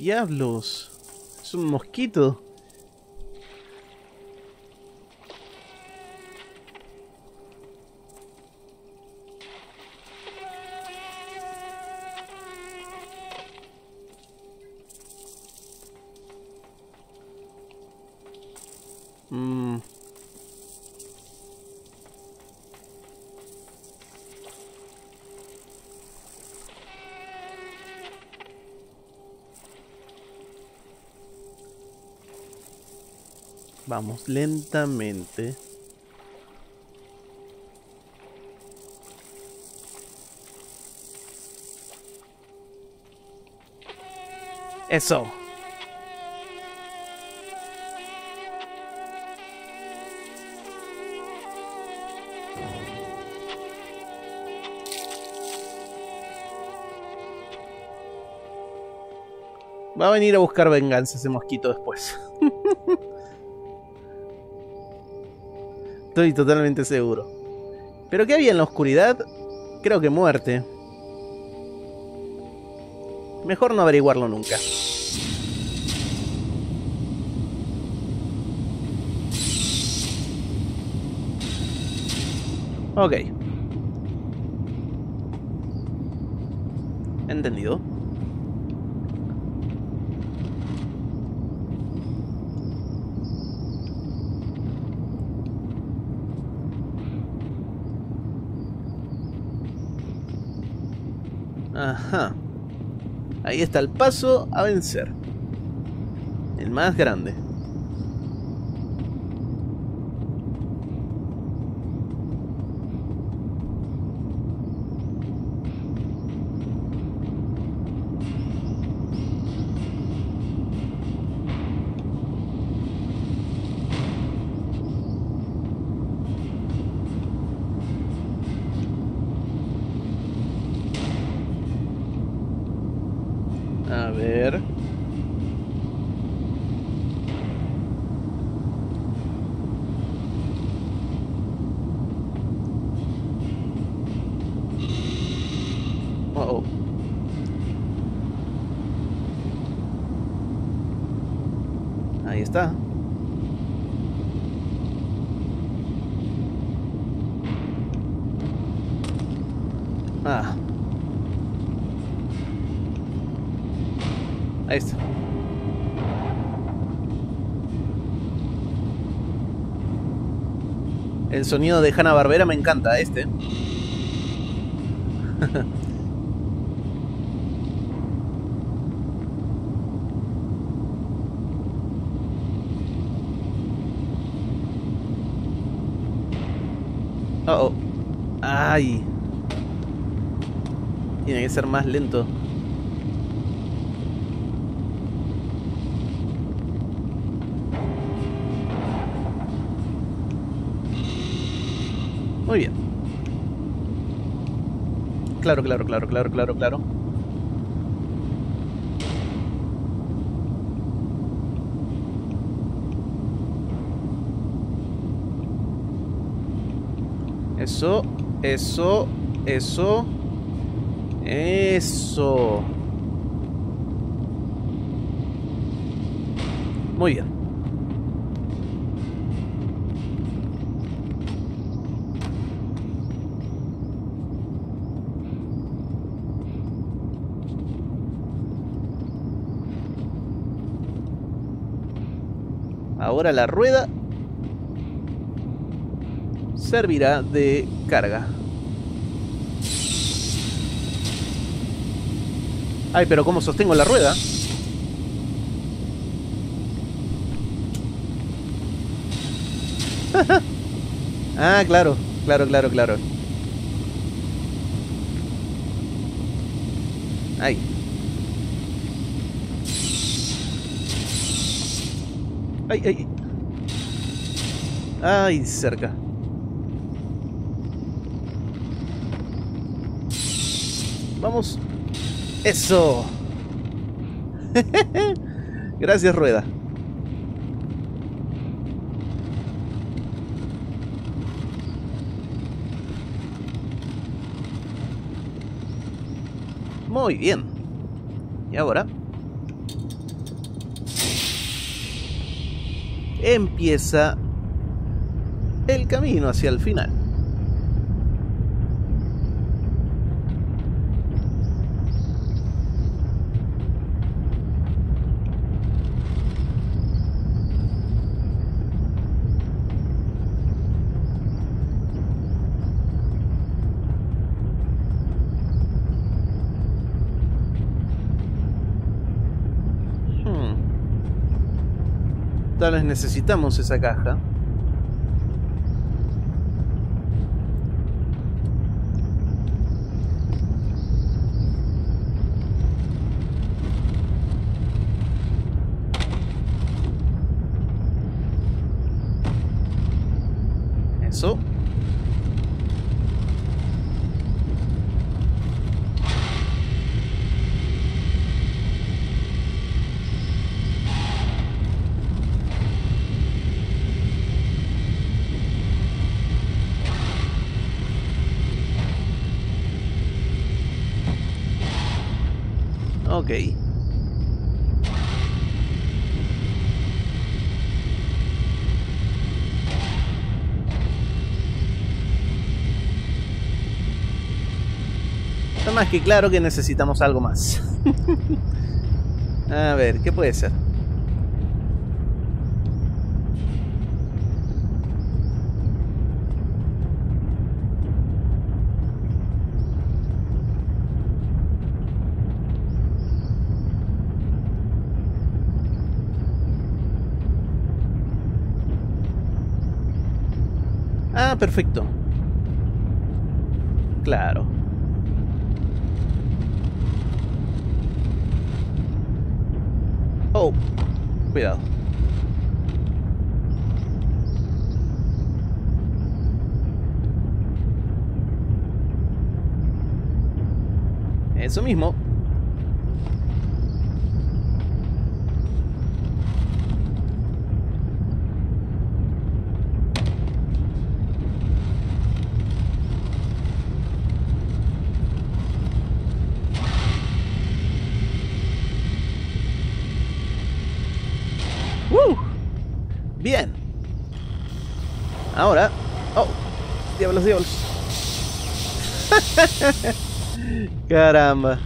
Diablos. Es un mosquito. Lentamente. Eso. Va a venir a buscar venganza ese mosquito después. Estoy totalmente seguro. ¿Pero qué había en la oscuridad? Creo que muerte. Mejor no averiguarlo nunca. Ok. Entendido. Ajá. Ahí está el paso a vencer. El más grande. A ver. Oh. Ahí está. Ah. Ahí está. El sonido de Hanna Barbera me encanta, este. oh, oh. Ay. Tiene que ser más lento. Muy bien. Claro, claro, claro, claro, claro, claro. Eso, eso, eso. Eso. Muy bien. Ahora la rueda servirá de carga. Ay, pero ¿cómo sostengo la rueda? ah, claro, claro, claro, claro. Ahí. Ay, ay. Ay, cerca. vamos. Eso. Gracias, Rueda. Muy bien. Y ahora... Empieza el camino hacia el final. Tal vez necesitamos esa caja. Eso. Ok. Que claro que necesitamos algo más. A ver, ¿qué puede ser? Ah, perfecto. Claro. Oh, cuidado. Eso mismo. ¡Uh! Bien. Ahora. ¡Oh! ¡Diablos, diablos! Caramba.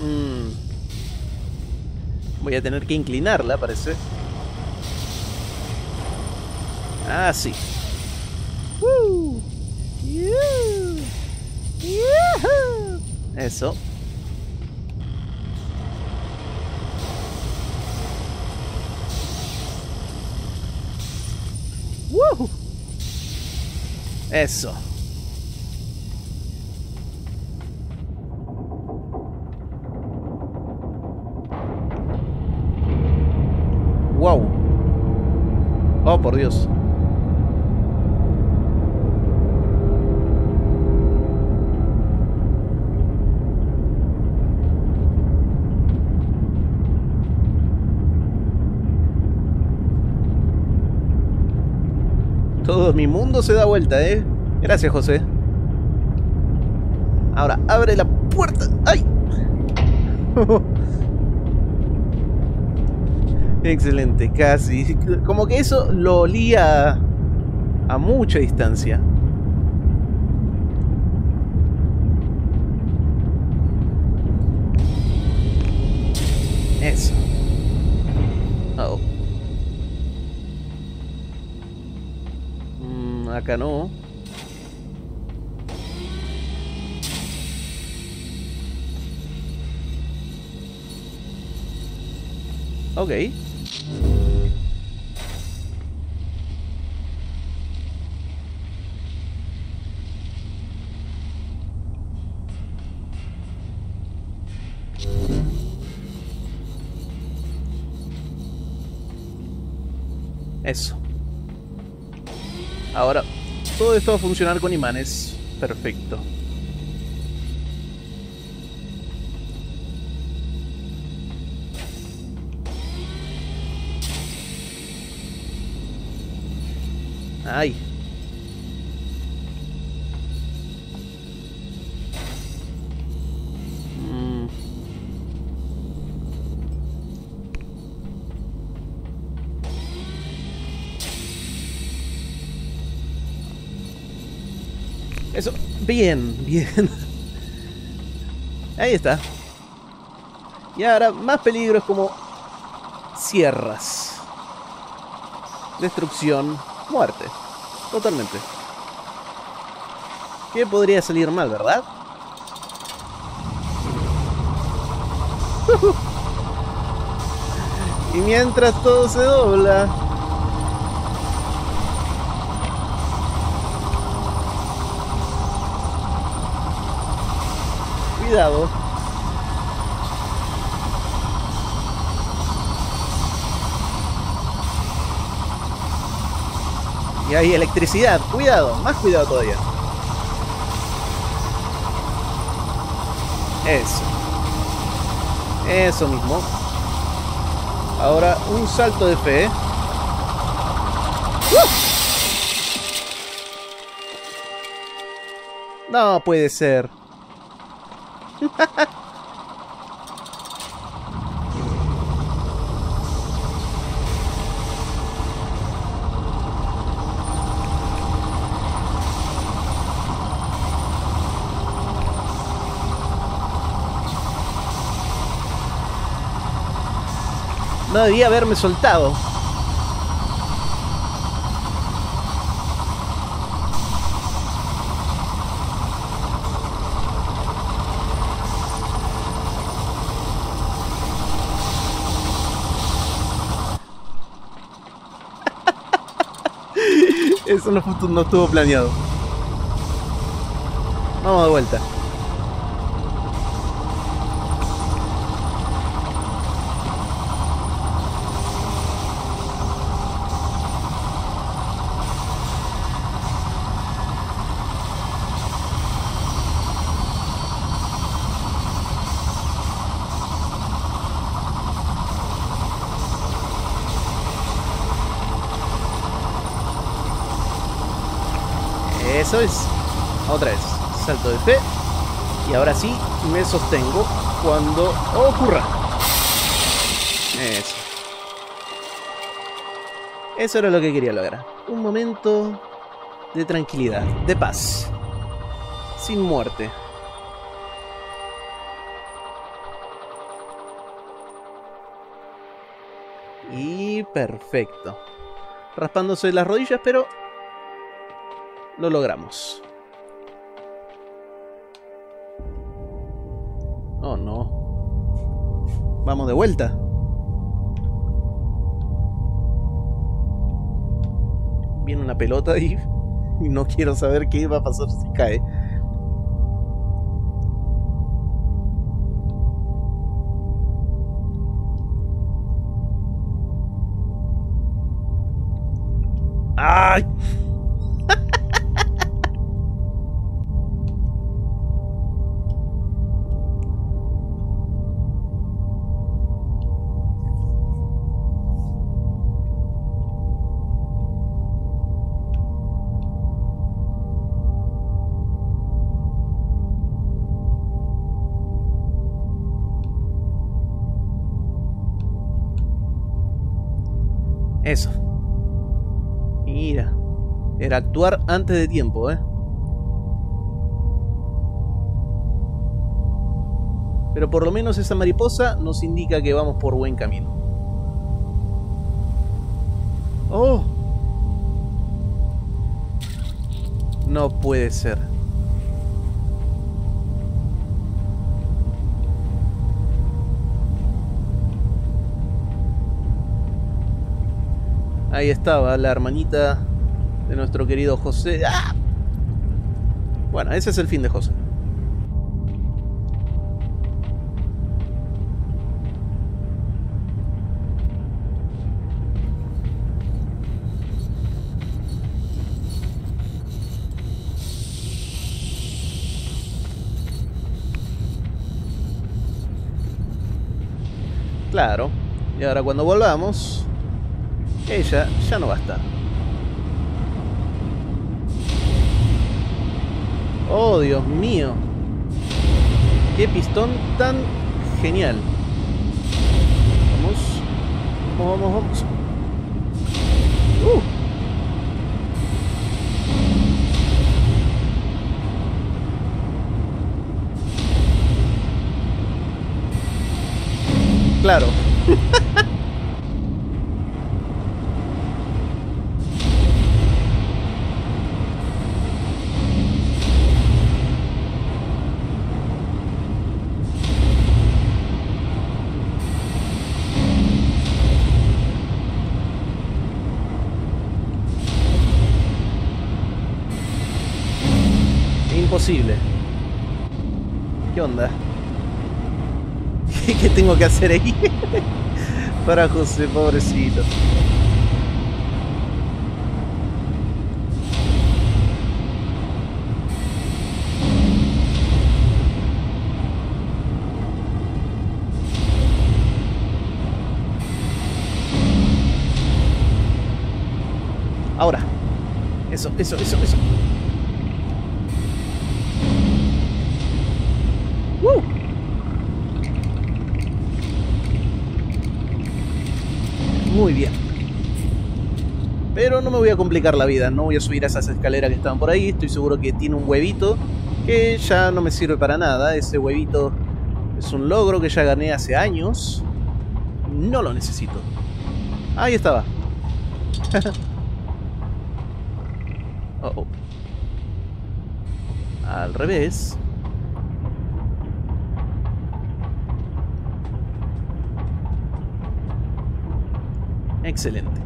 Mm. Voy a tener que inclinarla, parece. Ah, sí. Eso. Eso. Por Dios. Todo mi mundo se da vuelta, ¿eh? Gracias, José. Ahora, abre la puerta. ¡Ay! Excelente, casi. Como que eso lo olía a mucha distancia. Eso. Oh. Mm, acá no. Ok. Eso. Ahora, todo esto va a funcionar con imanes. Perfecto. Ay. Bien, bien. Ahí está. Y ahora, más peligros como sierras. Destrucción, muerte. Totalmente. ¿Qué podría salir mal, verdad? y mientras todo se dobla... Cuidado. Y hay electricidad. Cuidado, más cuidado todavía. Eso. Eso mismo. Ahora un salto de fe. No puede ser. No debía haberme soltado. Eso no, no estuvo planeado. Vamos de vuelta. Eso es. Otra vez. Salto de fe. Y ahora sí me sostengo cuando ocurra. Eso. Eso era lo que quería lograr. Un momento de tranquilidad, de paz. Sin muerte. Y perfecto. Raspándose las rodillas, pero lo logramos. Oh no. Vamos de vuelta. Viene una pelota y, no quiero saber qué va a pasar si cae. ¡Ay! Actuar antes de tiempo, ¿eh? Pero por lo menos esa mariposa nos indica que vamos por buen camino. ¡Oh! No puede ser. Ahí estaba la hermanita de nuestro querido José. ¡Ah! Bueno, ese es el fin de José. Claro, y ahora cuando volvamos, ella ya no va a estar. Oh, Dios mío. Qué pistón tan genial. Vamos. Vamos, vamos, vamos. Tengo que hacer ahí? Para José, pobrecito. Ahora. Eso, eso, eso, eso. Muy bien. Pero no me voy a complicar la vida, no voy a subir a esas escaleras que estaban por ahí, estoy seguro que tiene un huevito que ya no me sirve para nada, ese huevito es un logro que ya gané hace años, no lo necesito. Ahí estaba. oh, oh. Al revés. Excelente.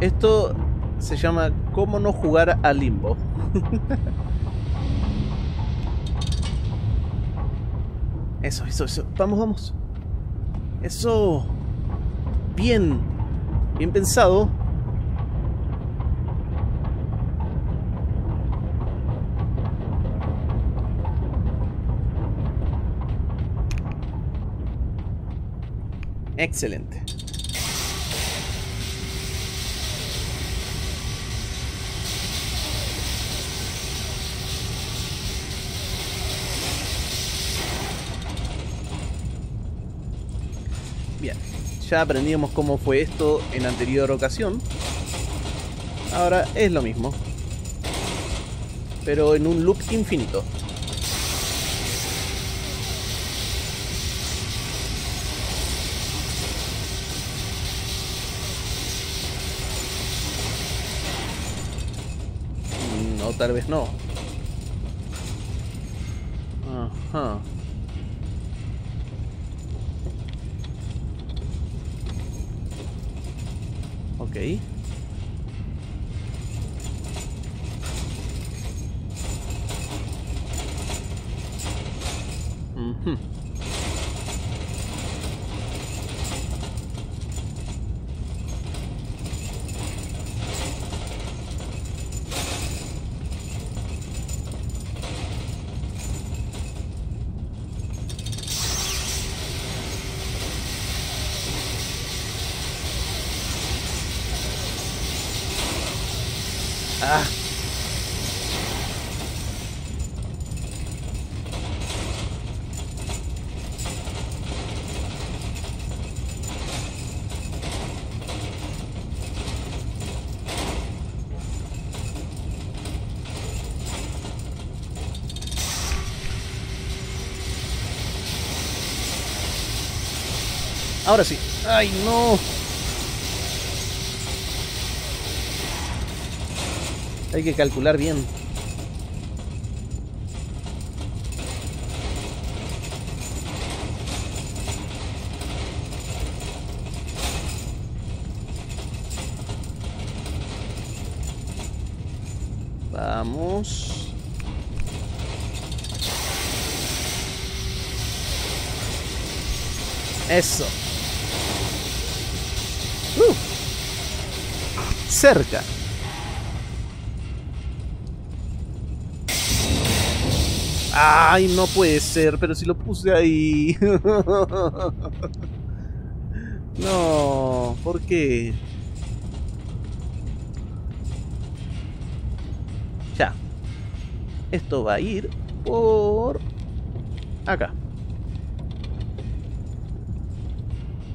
Esto se llama cómo no jugar a limbo. eso, eso, eso. Vamos, vamos. Eso. Bien. Bien pensado. Excelente. Bien, ya aprendimos cómo fue esto en anterior ocasión. Ahora es lo mismo. Pero en un loop infinito. No, tal vez no. Ajá. Ok. Ujú. Ah. Ahora sí. ¡Ay, no! Hay que calcular bien. Vamos. Eso. Ay, no puede ser, pero si lo puse ahí. No, ¿por qué? Ya. Esto va a ir por acá.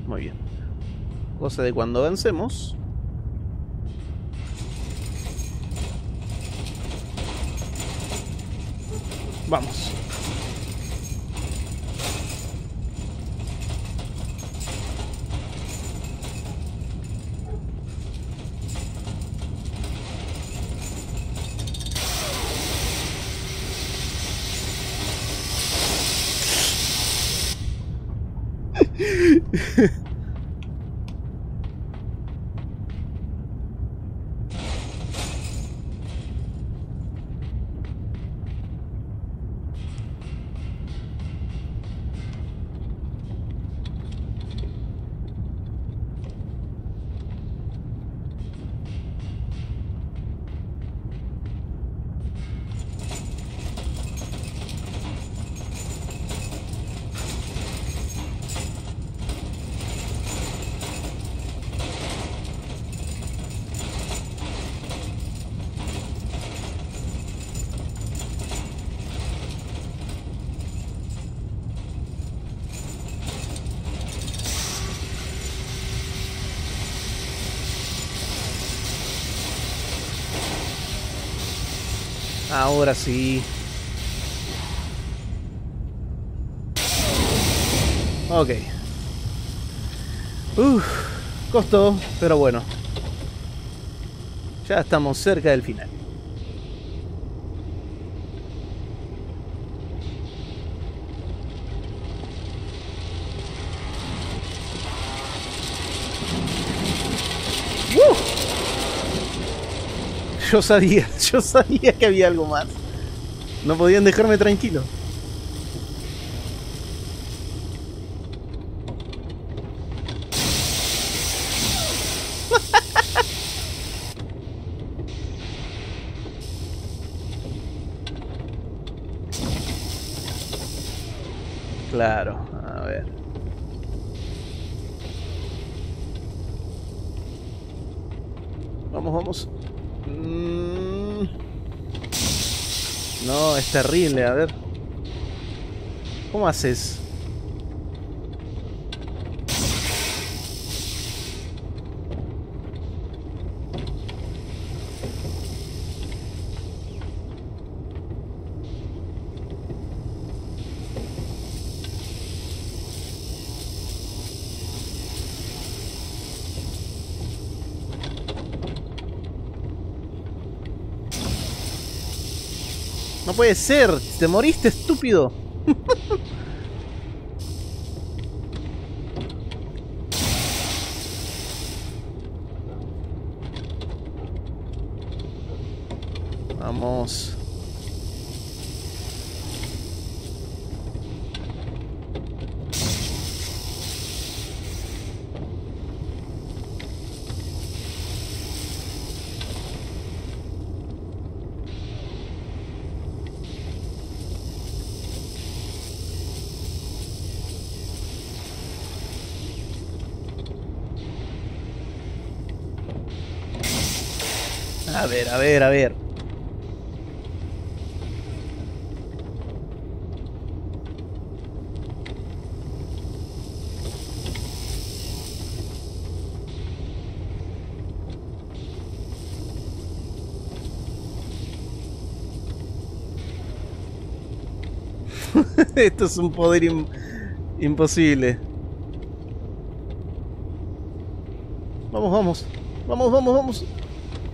Muy bien. Cosa de cuando avancemos. Vamos. Ahora sí. Ok. Uf, costó, pero bueno. Ya estamos cerca del final. Yo sabía, yo sabía que había algo más. No podían dejarme tranquilo. Claro, a ver. Vamos, vamos. Mm. No, es terrible, a ver. ¿Cómo haces? Puede ser. Te moriste, estúpido. Vamos. A ver, a ver, a ver. Esto es un poder im imposible. Vamos, vamos. Vamos, vamos, vamos.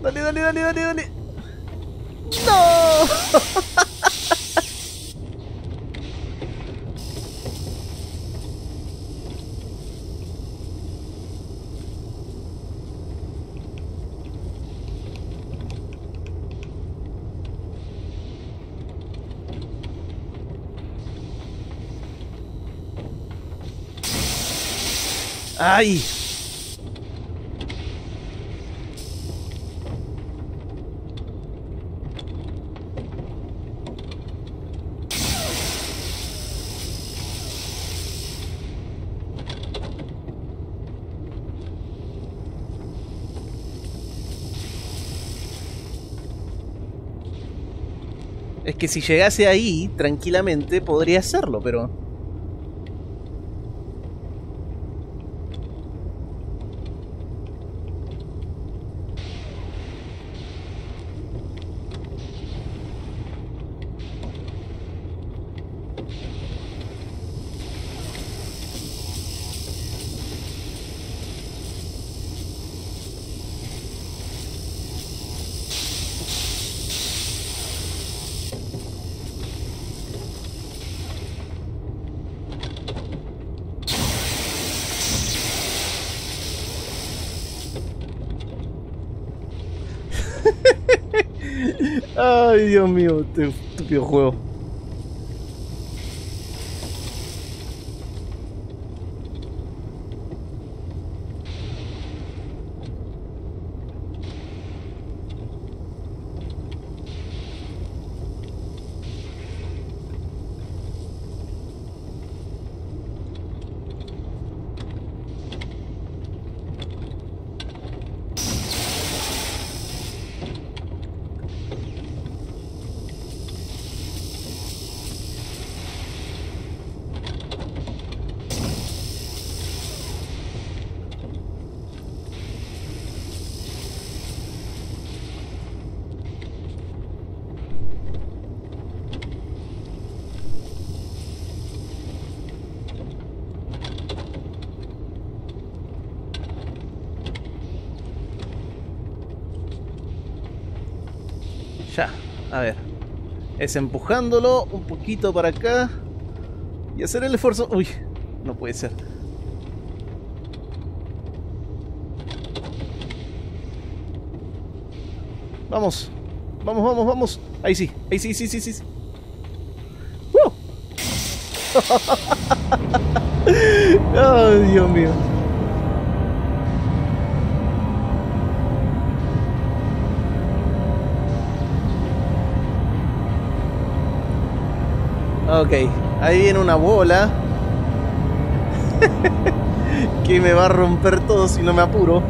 Dale, dale, dale, dale, dale. ¡No! ¡Ay! Es que si llegase ahí, tranquilamente podría hacerlo, pero... Ay, Dios mío, este estúpido juego. Ya, a ver. Es empujándolo un poquito para acá. Y hacer el esfuerzo... Uy, no puede ser. Vamos. Vamos, vamos, vamos. Ahí sí, ahí sí, sí, sí, sí. ¡Uh! ¡Ay, Dios mío! Ok, ahí viene una bola. que me va a romper todo si no me apuro.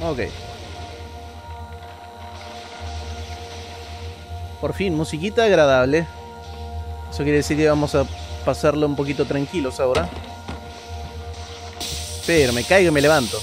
Ok. Por fin, musiquita agradable. Eso quiere decir que vamos a pasarlo un poquito tranquilos ahora. Pero me caigo y me levanto.